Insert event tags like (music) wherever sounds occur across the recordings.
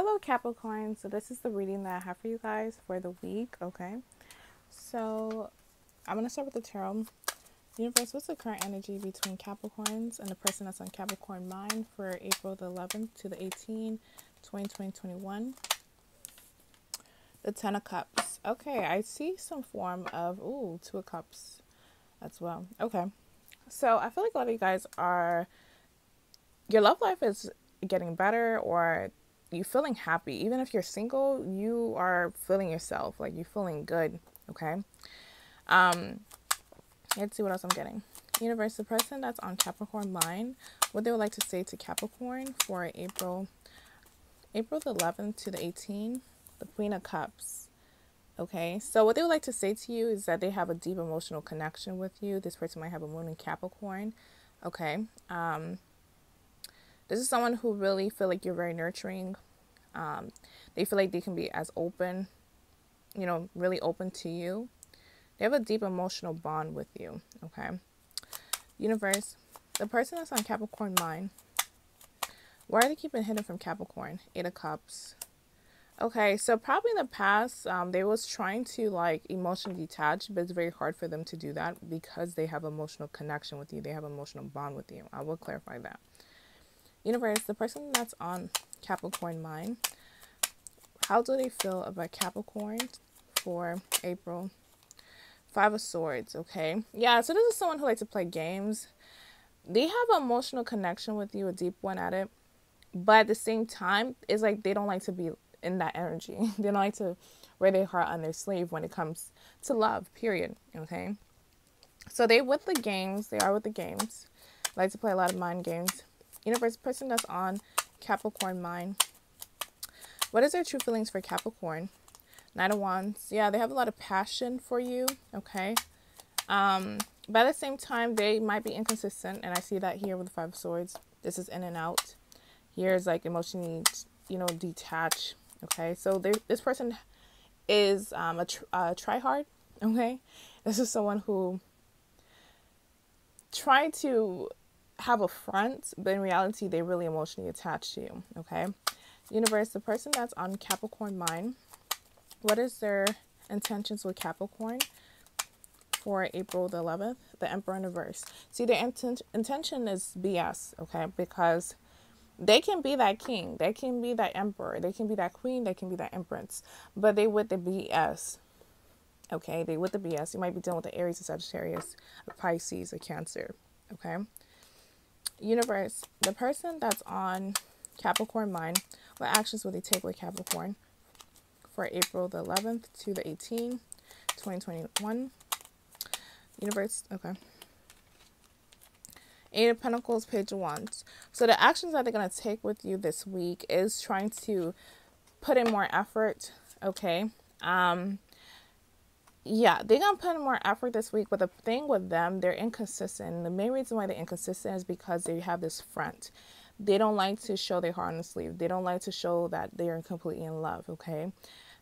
Hello, Capricorn. So, this is the reading that I have for you guys for the week. Okay. So, I'm going to start with the tarot. Universe, what's the current energy between Capricorns and the person that's on Capricorn mind for April the 11th to the 18th, 2021? The Ten of Cups. Okay, I see some form of, ooh, Two of Cups as well. Okay. So, I feel like a lot of you guys are, your love life is getting better or you feeling happy. Even if you're single, you are feeling yourself, like you're feeling good, okay? Um let's see what else I'm getting. Universe, the person that's on Capricorn line, what they would like to say to Capricorn for April April the 11th to the 18th, the Queen of Cups. Okay, so what they would like to say to you is that they have a deep emotional connection with you. This person might have a moon in Capricorn. Okay, um, this is someone who really feel like you're very nurturing. Um, they feel like they can be as open, you know, really open to you. They have a deep emotional bond with you. Okay. Universe, the person that's on Capricorn mind, why are they keeping hidden from Capricorn? Eight of Cups. Okay, so probably in the past, um, they was trying to like emotionally detach, but it's very hard for them to do that because they have emotional connection with you. They have emotional bond with you. I will clarify that. Universe, the person that's on Capricorn mind, how do they feel about Capricorn for April? Five of Swords, okay? Yeah, so this is someone who likes to play games. They have an emotional connection with you, a deep one at it. But at the same time, it's like they don't like to be in that energy. (laughs) they don't like to wear their heart on their sleeve when it comes to love, period. Okay? So they with the games, they are with the games. Like to play a lot of mind games universe person that's on Capricorn mind. What is their true feelings for Capricorn? Knight of Wands. Yeah, they have a lot of passion for you. Okay. Um, but at the same time, they might be inconsistent, and I see that here with the Five of Swords. This is in and out. Here is like emotionally, you know, detached. Okay, so this person is um, a, tr- a try hard. Okay, (laughs) this is someone who tried to have a front, but in reality, they're really emotionally attached to you. Okay. Universe, the person that's on Capricorn mind, what is their intentions with Capricorn for April the 11th? The Emperor in reverse. See, their inten- intention is BS, okay? Because they can be that king, they can be that emperor, they can be that queen, they can be that empress, but they with the BS. Okay, they with the BS. You might be dealing with the Aries, a Sagittarius, a Pisces, a Cancer. Okay universe, the person that's on Capricorn mind, what actions will they take with Capricorn for April the 11th to the 18th, 2021? Universe, okay. Eight of Pentacles, Page of Wands. So the actions that they're going to take with you this week is trying to put in more effort, okay? Um, yeah, they're gonna put in more effort this week. But the thing with them, they're inconsistent. The main reason why they're inconsistent is because they have this front. They don't like to show their heart on the sleeve. They don't like to show that they are completely in love. Okay,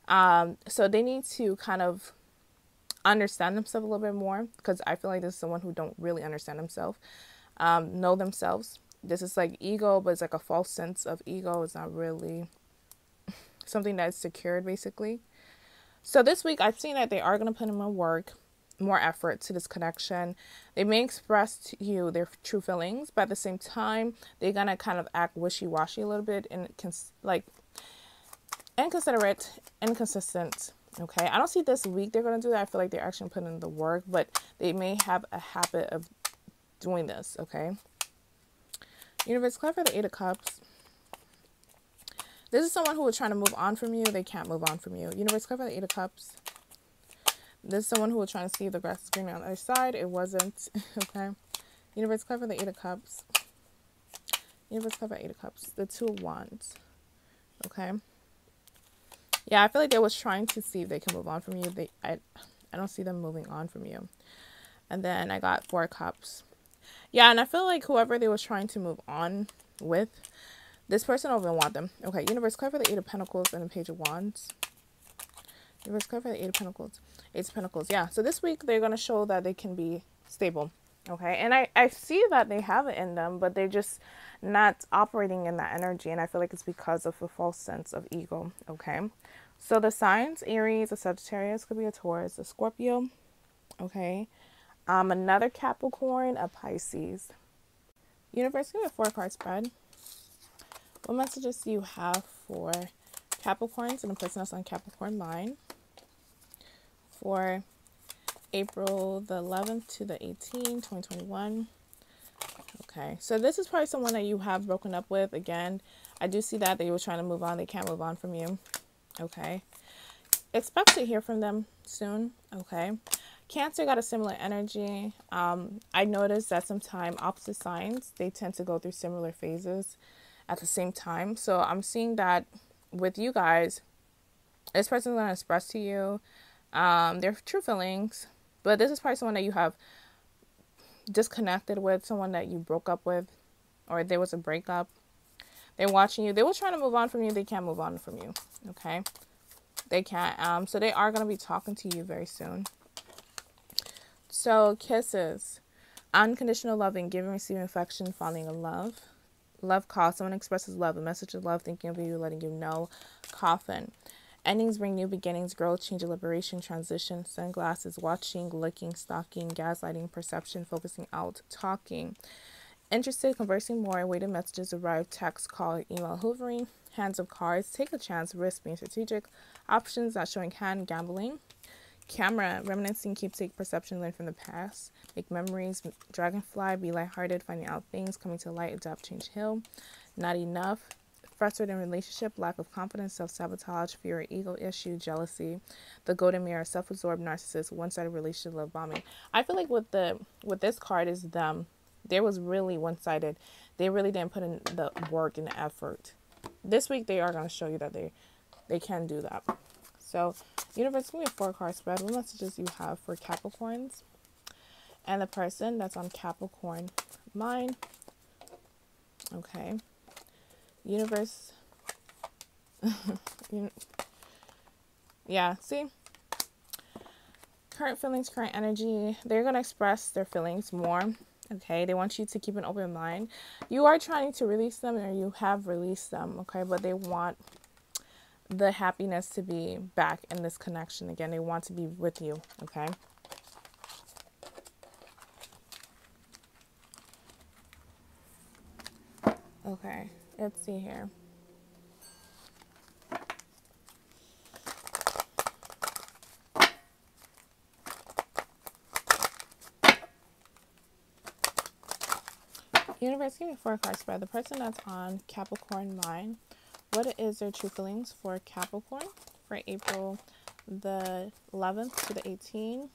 um, so they need to kind of understand themselves a little bit more because I feel like this is someone who don't really understand themselves, um, know themselves. This is like ego, but it's like a false sense of ego. It's not really (laughs) something that's secured, basically. So this week, I've seen that they are going to put in more work, more effort to this connection. They may express to you their true feelings, but at the same time, they're going to kind of act wishy washy a little bit and cons- like inconsiderate, inconsistent. Okay, I don't see this week they're going to do that. I feel like they're actually putting in the work, but they may have a habit of doing this. Okay. Universe, clever the Eight of Cups. This is someone who is trying to move on from you. They can't move on from you. Universe cover the Eight of Cups. This is someone who was trying to see the grass is greener on the other side. It wasn't. (laughs) okay. Universe cover the Eight of Cups. Universe cover Eight of Cups. The Two of Wands. Okay. Yeah, I feel like they was trying to see if they can move on from you. They, I, I don't see them moving on from you. And then I got Four Cups. Yeah, and I feel like whoever they was trying to move on with, this person even want them. Okay, universe cover the Eight of Pentacles and the Page of Wands. Universe cover the Eight of Pentacles. Eight of Pentacles. Yeah. So this week they're gonna show that they can be stable. Okay. And I, I see that they have it in them, but they're just not operating in that energy. And I feel like it's because of a false sense of ego. Okay. So the signs Aries, a Sagittarius, could be a Taurus, a Scorpio. Okay. Um, another Capricorn, a Pisces. Universe, give me a four card spread. What messages do you have for Capricorns and the person that's on Capricorn line for April the 11th to the 18th, 2021? Okay, so this is probably someone that you have broken up with. Again, I do see that they were trying to move on. They can't move on from you. Okay. Expect to hear from them soon. Okay. Cancer got a similar energy. Um, I noticed that sometimes opposite signs they tend to go through similar phases at the same time. So I'm seeing that with you guys, this person's gonna express to you um, their true feelings, but this is probably someone that you have disconnected with, someone that you broke up with, or there was a breakup. They're watching you. They were trying to move on from you. They can't move on from you. Okay, they can't. Um, so they are gonna be talking to you very soon. So, kisses. Unconditional loving, giving, receiving affection, falling in love. Love call. Someone expresses love, a message of love, thinking of you, letting you know. Coffin. Endings bring new beginnings, growth, change, liberation, transition, sunglasses, watching, looking, stalking, gaslighting, perception, focusing out, talking. Interested, conversing more, waiting messages arrive, text, call, email, hoovering, hands of cards, take a chance, risk, being strategic, options not showing hand, gambling, Camera, reminiscing, keepsake, perception, learn from the past, make memories, dragonfly, be lighthearted, finding out things, coming to light, adapt, change, heal, not enough, frustrated in relationship, lack of confidence, self sabotage, fear, ego issue, jealousy, the golden mirror, self absorbed narcissist, one sided relationship, love bombing. I feel like with the with this card is them. There was really one sided. They really didn't put in the work and the effort. This week they are going to show you that they they can do that. So, universe, give me a four card spread. What messages you have for Capricorns and the person that's on Capricorn mind? Okay. Universe. (laughs) yeah, see? Current feelings, current energy. They're going to express their feelings more. Okay, they want you to keep an open mind. You are trying to release them, or you have released them, okay, but they want the happiness to be back in this connection again. They want to be with you, okay? Okay, let's see here. Universe, give me four cards by the person that's on Capricorn mind what is their true feelings for Capricorn for April the 11th to the 18th?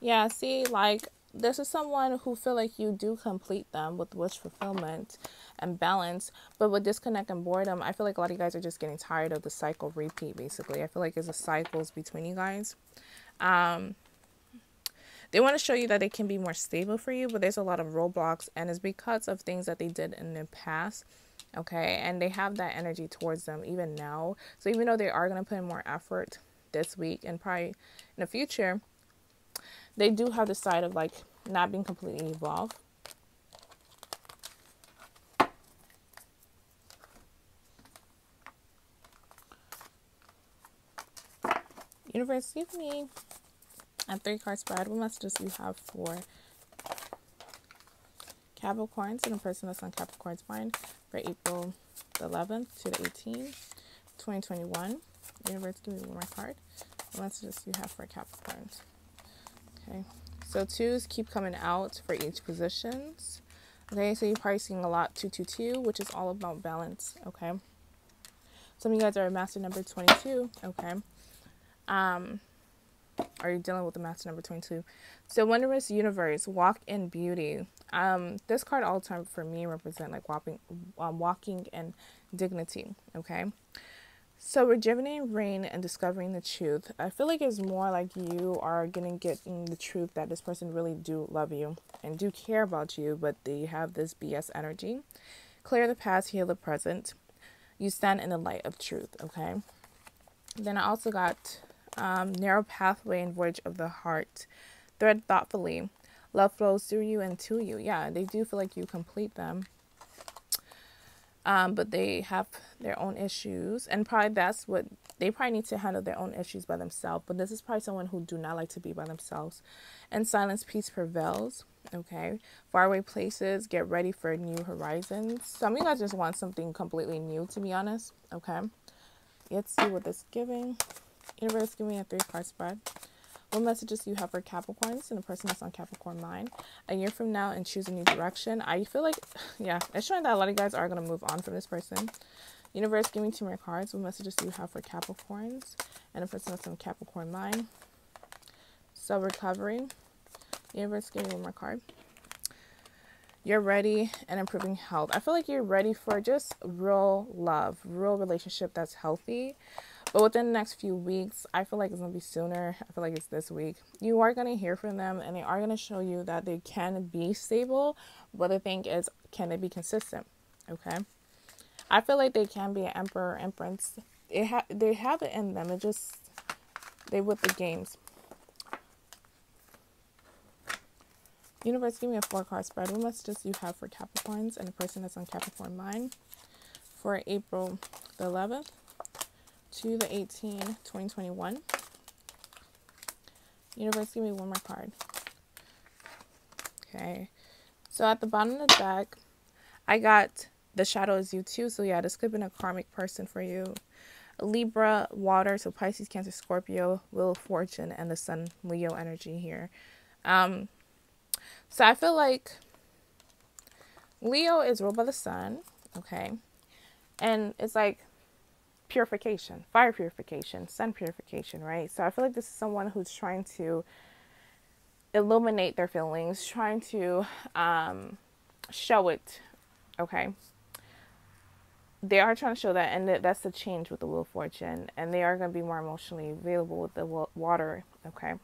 Yeah, see, like this is someone who feel like you do complete them with wish fulfillment and balance, but with disconnect and boredom, I feel like a lot of you guys are just getting tired of the cycle repeat. Basically, I feel like it's a cycles between you guys. Um, they want to show you that they can be more stable for you, but there's a lot of roadblocks, and it's because of things that they did in the past. Okay, and they have that energy towards them even now. So even though they are going to put in more effort this week and probably in the future, they do have the side of like not being completely evolved. Universe, give me and three card spread. What messages do you have for Capricorns and a person that's on Capricorn's mind for April the 11th to the 18th, 2021. Universe, give me one more card. What messages you have for Capricorns? Okay, so twos keep coming out for each positions. Okay, so you're probably seeing a lot 222, which is all about balance. Okay, some of you guys are a master number 22. Okay, um, are you dealing with the master number 22? So wondrous universe, walk in beauty. Um, this card all time for me represent like walking, um, walking in dignity. Okay. So rejuvenating rain and discovering the truth. I feel like it's more like you are getting getting the truth that this person really do love you and do care about you, but they have this BS energy. Clear the past, heal the present. You stand in the light of truth. Okay. Then I also got um, narrow pathway and voyage of the heart. Thread thoughtfully. Love flows through you and to you. Yeah, they do feel like you complete them. Um, but they have their own issues, and probably that's what they probably need to handle their own issues by themselves. But this is probably someone who do not like to be by themselves. And silence, peace prevails. Okay, faraway places, get ready for new horizons. Some of you guys just want something completely new, to be honest. Okay, let's see what this giving. Universe, give me a three card spread. What messages do you have for Capricorns and the person that's on Capricorn line? A year from now and choose a new direction. I feel like, (sighs) yeah, it's showing that a lot of guys are going to move on from this person. Universe, give me two more cards. What messages do you have for Capricorns and the person that's on Capricorn line? So, recovery. Universe, give me one more card. You're ready and improving health. I feel like you're ready for just real love, real relationship that's healthy. But within the next few weeks, I feel like it's to be sooner. I feel like it's this week. You are to hear from them and they are to show you that they can be stable. But the thing is, can they be consistent? Okay. I feel like they can be an emperor, empress. It ha- they have it in them. It just, they with the games. Universe, give me a four card spread. What messages you have for Capricorns and the person that's on Capricorn line for April the 11th? To the 18, 2021. Universe, give me one more card. Okay. So at the bottom of the deck, I got the shadow is you too. So yeah, this could have been a karmic person for you. Libra, water, so Pisces, Cancer, Scorpio, Wheel of Fortune, and the Sun, Leo energy here. Um, so I feel like Leo is ruled by the Sun, okay? And it's like purification, fire purification, sun purification, right? So I feel like this is someone who's trying to illuminate their feelings, trying to um, show it, okay? They are trying to show that, and that's the change with the Wheel of Fortune, and they are going to be more emotionally available with the water, okay?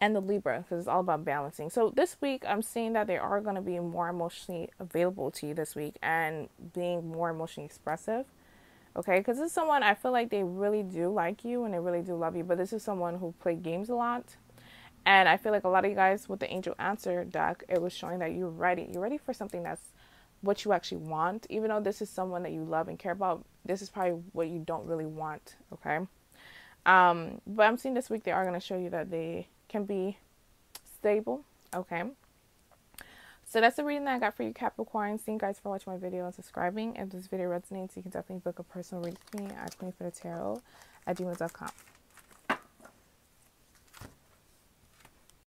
And the Libra, because it's all about balancing. So this week, I'm seeing that they are going to be more emotionally available to you this week and being more emotionally expressive okay? Because this is someone i feel like they really do like you and they really do love you but this is someone who play games a lot. And i feel like a lot of you guys with the angel answer deck it was showing that you're ready. You're ready for something that's what you actually want. Even though this is someone that you love and care about this is probably what you don't really want okay? Um but i'm seeing this week they are going to show you that they can be stable okay so that's the reading that I got for you, Capricorn. Thank you guys for watching my video and subscribing. If this video resonates, you can definitely book a personal reading with me at Queen Freda Tarot at gmail.com.